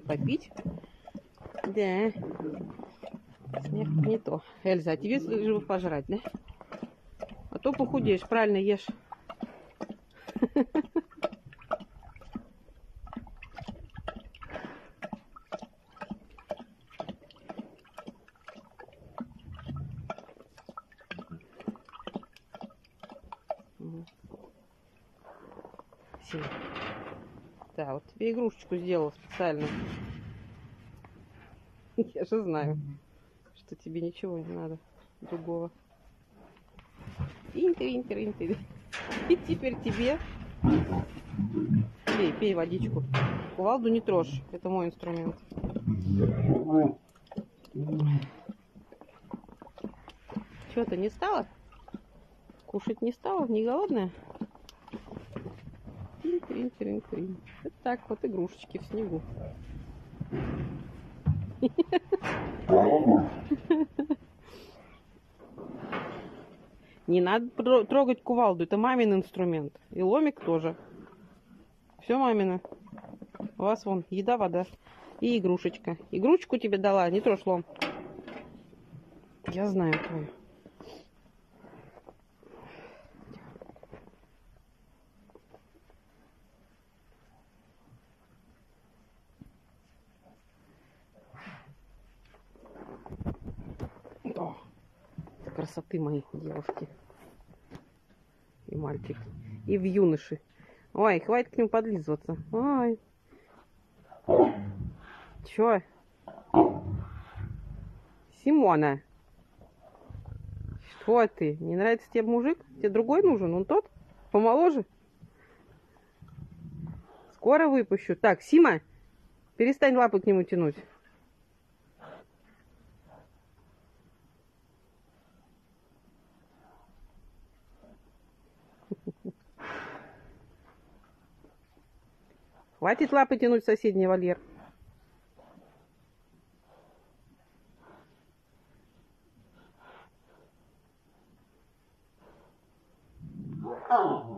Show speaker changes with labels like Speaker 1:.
Speaker 1: попить. Да. Смех не то. Эльза, а тебе же пожрать, да? А то похудеешь, правильно ешь. Мгм. Да, вот тебе игрушечку сделала специально. Я же знаю, что тебе ничего не надо другого. Интер, интер, интер. И теперь тебе. Пей, пей водичку. Кувалду не трожь, это мой инструмент. Что то не стало? Кушать не стала? Не голодная? Трин, трин, трин. Вот так вот игрушечки в снегу. Не надо тро- трогать кувалду, это мамин инструмент. И ломик тоже. Все мамина. У вас вон еда, вода и игрушечка. Игрушечку тебе дала, не трожь лом. Я знаю твою. Красоты мои девушки и мальчик. И в юноши. Ой, хватит к нему подлизываться. Ой. Чё? Симона. Что ты? Не нравится тебе мужик? Тебе другой нужен? Он тот? Помоложе? Скоро выпущу. Так, Сима, перестань лапы к нему тянуть. Хватит лапы тянуть соседний вольер.
Speaker 2: Oh.